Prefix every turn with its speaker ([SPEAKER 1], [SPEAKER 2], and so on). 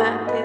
[SPEAKER 1] alma